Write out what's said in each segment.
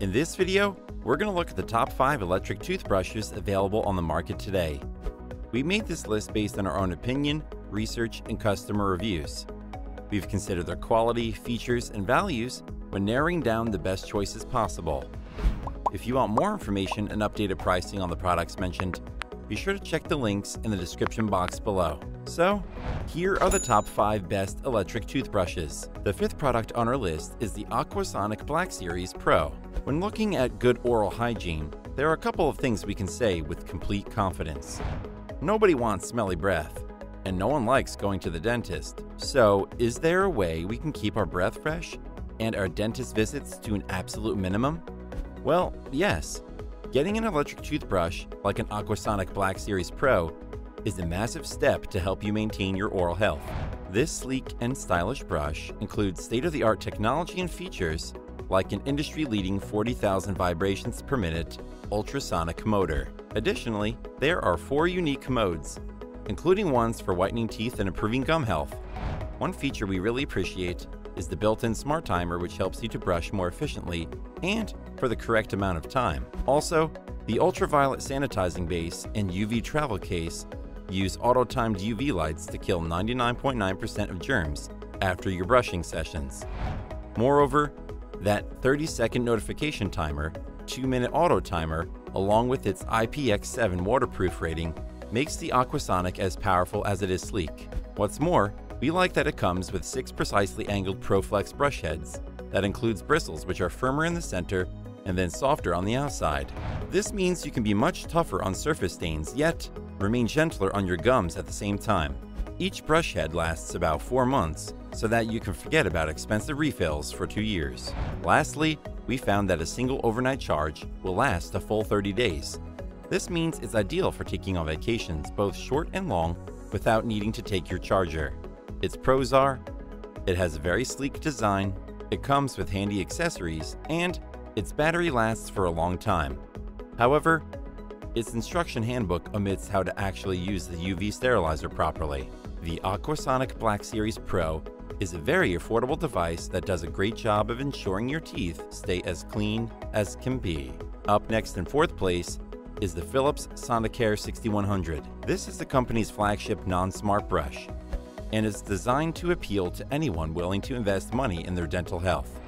In this video, we're going to look at the top 5 electric toothbrushes available on the market today. We made this list based on our own opinion, research, and customer reviews. We've considered their quality, features, and values when narrowing down the best choices possible. If you want more information and updated pricing on the products mentioned, be sure to check the links in the description box below. So, here are the top 5 best electric toothbrushes. The fifth product on our list is the Aquasonic Black Series Pro. When looking at good oral hygiene, there are a couple of things we can say with complete confidence. Nobody wants smelly breath, and no one likes going to the dentist. So, is there a way we can keep our breath fresh and our dentist visits to an absolute minimum? Well, yes. Getting an electric toothbrush like an Aquasonic Black Series Pro is a massive step to help you maintain your oral health. This sleek and stylish brush includes state-of-the-art technology and features like an industry-leading 40,000 vibrations per minute ultrasonic motor. Additionally, there are four unique modes, including ones for whitening teeth and improving gum health. One feature we really appreciate is the built-in smart timer which helps you to brush more efficiently and for the correct amount of time. Also, the ultraviolet sanitizing base and UV travel case use auto-timed UV lights to kill 99.9% of germs after your brushing sessions. Moreover, that 30-second notification timer, 2-minute auto timer, along with its IPX7 waterproof rating, makes the Aquasonic as powerful as it is sleek. What's more, we like that it comes with six precisely angled ProFlex brush heads that includes bristles which are firmer in the center and then softer on the outside. This means you can be much tougher on surface stains, yet remain gentler on your gums at the same time. Each brush head lasts about 4 months, so that you can forget about expensive refills for 2 years. Lastly, we found that a single overnight charge will last a full 30 days. This means it's ideal for taking on vacations, both short and long, without needing to take your charger. Its pros are, it has a very sleek design, it comes with handy accessories, and its battery lasts for a long time. However, its instruction handbook omits how to actually use the UV sterilizer properly. The Aquasonic Black Series Pro is a very affordable device that does a great job of ensuring your teeth stay as clean as can be. Up next in fourth place is the Philips Sonicare 6100. This is the company's flagship non-smart brush and is designed to appeal to anyone willing to invest money in their dental health.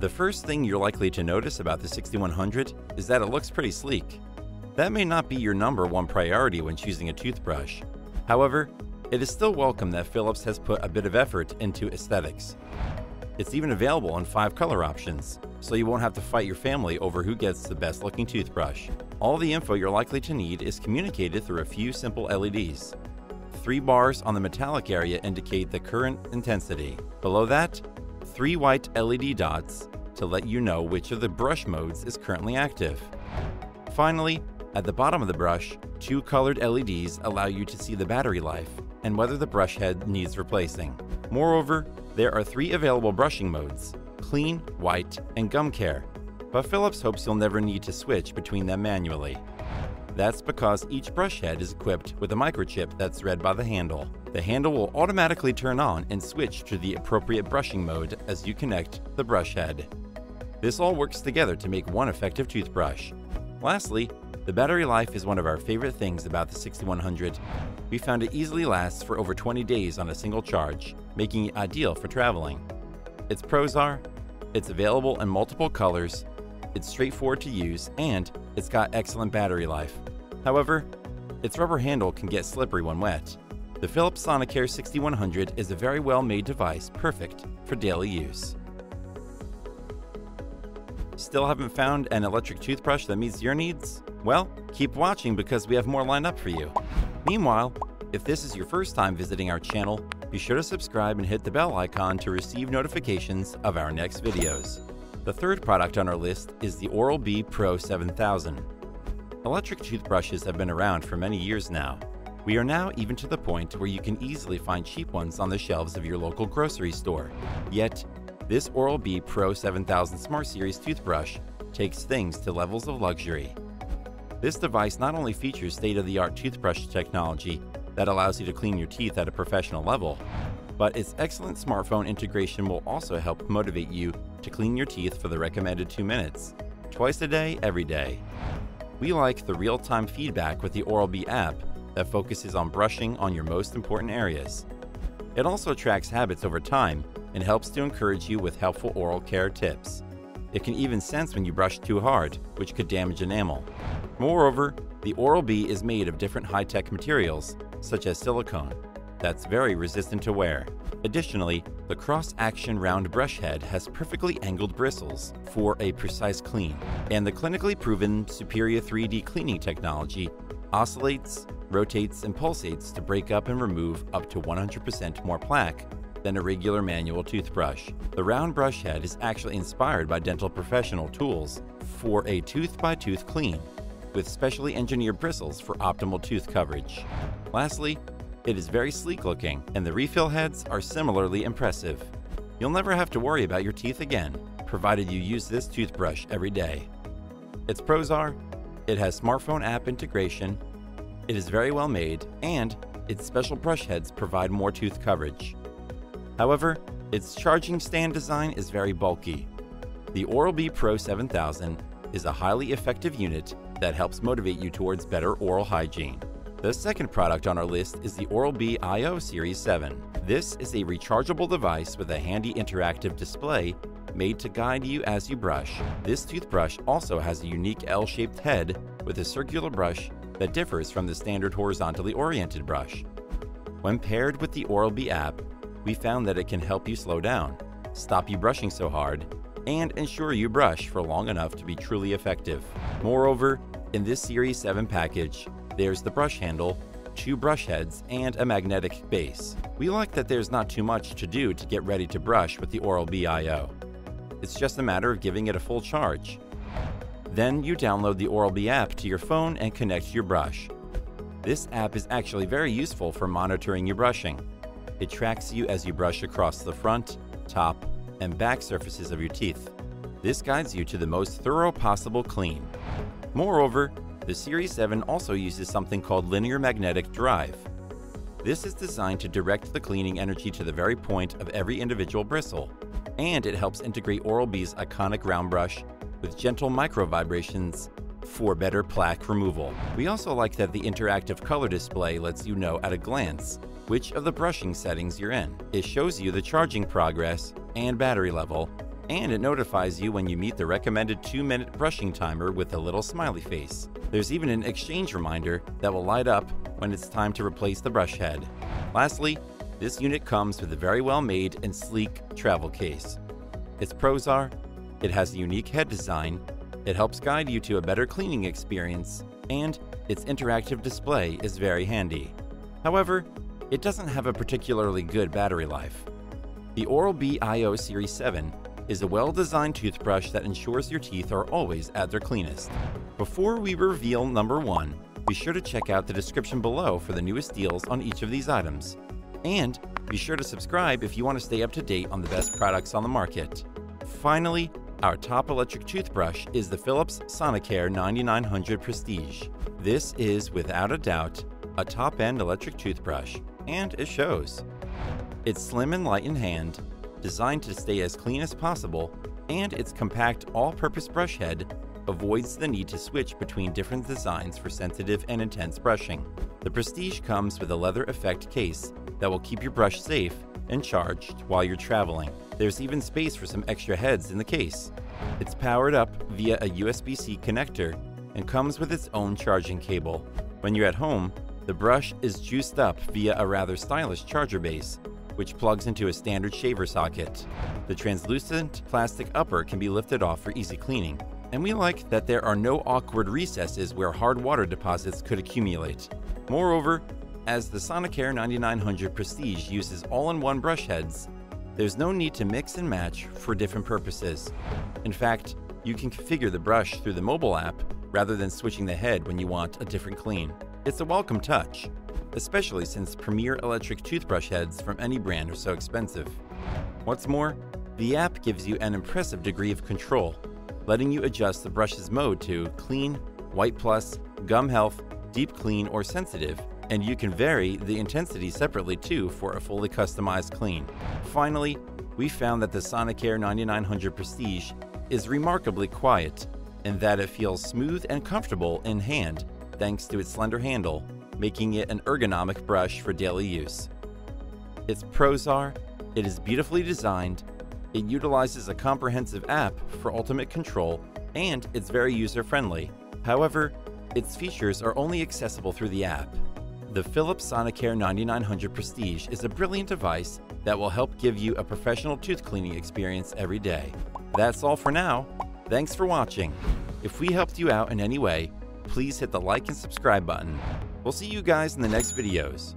The first thing you're likely to notice about the 6100 is that it looks pretty sleek. That may not be your number one priority when choosing a toothbrush. However, it is still welcome that Philips has put a bit of effort into aesthetics. It's even available in five color options, so you won't have to fight your family over who gets the best looking toothbrush. All the info you're likely to need is communicated through a few simple LEDs. Three bars on the metallic area indicate the current intensity. Below that, three white LED dots to let you know which of the brush modes is currently active. Finally, at the bottom of the brush, two colored LEDs allow you to see the battery life and whether the brush head needs replacing. Moreover, there are three available brushing modes, clean, white, and gum care, but Philips hopes you'll never need to switch between them manually. That's because each brush head is equipped with a microchip that's read by the handle. The handle will automatically turn on and switch to the appropriate brushing mode as you connect the brush head. This all works together to make one effective toothbrush. Lastly, the battery life is one of our favorite things about the 6100. We found it easily lasts for over 20 days on a single charge, making it ideal for traveling. Its pros are, it's available in multiple colors, it's straightforward to use, and it's got excellent battery life. However, its rubber handle can get slippery when wet. The Philips Sonicare 6100 is a very well made device perfect for daily use. Still haven't found an electric toothbrush that meets your needs? Well, keep watching because we have more lined up for you. Meanwhile, if this is your first time visiting our channel, be sure to subscribe and hit the bell icon to receive notifications of our next videos. The third product on our list is the Oral-B Pro 7000. Electric toothbrushes have been around for many years now. We are now even to the point where you can easily find cheap ones on the shelves of your local grocery store. Yet, this Oral-B Pro 7000 Smart Series toothbrush takes things to levels of luxury. This device not only features state-of-the-art toothbrush technology that allows you to clean your teeth at a professional level, but its excellent smartphone integration will also help motivate you to clean your teeth for the recommended 2 minutes. twice a day, every day. We like the real time feedback with the Oral B app that focuses on brushing on your most important areas. It also tracks habits over time and helps to encourage you with helpful oral care tips. It can even sense when you brush too hard, which could damage enamel. Moreover, the Oral B is made of different high tech materials, such as silicone, that's very resistant to wear. Additionally, the cross action round brush head has perfectly angled bristles for a precise clean, and the clinically proven Superior 3D cleaning technology oscillates, rotates, and pulsates to break up and remove up to 100% more plaque than a regular manual toothbrush. The round brush head is actually inspired by dental professional tools for a tooth by tooth clean, with specially engineered bristles for optimal tooth coverage. Lastly, it is very sleek looking, and the refill heads are similarly impressive. You'll never have to worry about your teeth again, provided you use this toothbrush every day. Its pros are it has smartphone app integration, it is very well made, and its special brush heads provide more tooth coverage. However, its charging stand design is very bulky. The Oral-B Pro 7000 is a highly effective unit that helps motivate you towards better oral hygiene. The second product on our list is the Oral-B iO Series 7. This is a rechargeable device with a handy interactive display made to guide you as you brush. This toothbrush also has a unique L-shaped head with a circular brush that differs from the standard horizontally oriented brush. When paired with the Oral-B app, we found that it can help you slow down, stop you brushing so hard, and ensure you brush for long enough to be truly effective. Moreover, in this Series 7 package, there's the brush handle, two brush heads, and a magnetic base. We like that there's not too much to do to get ready to brush with the Oral-B iO. It's just a matter of giving it a full charge. Then you download the Oral-B app to your phone and connect your brush. This app is actually very useful for monitoring your brushing. It tracks you as you brush across the front, top, and back surfaces of your teeth. This guides you to the most thorough possible clean. Moreover, the Series 7 also uses something called linear magnetic drive. This is designed to direct the cleaning energy to the very point of every individual bristle, and it helps integrate Oral-B's iconic round brush with gentle micro vibrations for better plaque removal. We also like that the interactive color display lets you know at a glance which of the brushing settings you're in. It shows you the charging progress and battery level, and it notifies you when you meet the recommended 2 minute brushing timer with a little smiley face. There's even an exchange reminder that will light up when it's time to replace the brush head. Lastly, this unit comes with a very well made and sleek travel case. Its pros are it has a unique head design, it helps guide you to a better cleaning experience, and its interactive display is very handy. However, it doesn't have a particularly good battery life. The Oral-B iO Series 7 is a well-designed toothbrush that ensures your teeth are always at their cleanest. Before we reveal number one, be sure to check out the description below for the newest deals on each of these items. And be sure to subscribe if you want to stay up to date on the best products on the market. Finally, our top electric toothbrush is the Philips Sonicare 9900 Prestige. This is, without a doubt, a top-end electric toothbrush and it shows. It's slim and light in hand, designed to stay as clean as possible, and its compact all-purpose brush head avoids the need to switch between different designs for sensitive and intense brushing. The Prestige comes with a leather effect case that will keep your brush safe and charged while you're traveling. There's even space for some extra heads in the case. It's powered up via a USB-C connector and comes with its own charging cable. When you're at home, the brush is juiced up via a rather stylish charger base, which plugs into a standard shaver socket. The translucent plastic upper can be lifted off for easy cleaning, and we like that there are no awkward recesses where hard water deposits could accumulate. Moreover, as the Sonicare 9900 Prestige uses all-in-one brush heads, there's no need to mix and match for different purposes. In fact, you can configure the brush through the mobile app rather than switching the head when you want a different clean. It's a welcome touch, especially since premier electric toothbrush heads from any brand are so expensive. What's more, the app gives you an impressive degree of control, letting you adjust the brush's mode to clean, white plus, gum health, deep clean, or sensitive, and you can vary the intensity separately too for a fully customized clean. Finally, we found that the Sonicare 9900 Prestige is remarkably quiet in that it feels smooth and comfortable in hand thanks to its slender handle, making it an ergonomic brush for daily use. Its pros are it is beautifully designed, it utilizes a comprehensive app for ultimate control, and it's very user friendly. However, its features are only accessible through the app. The Philips Sonicare 9900 Prestige is a brilliant device that will help give you a professional tooth cleaning experience every day. That's all for now. Thanks for watching. If we helped you out in any way, please hit the like and subscribe button. We'll see you guys in the next videos.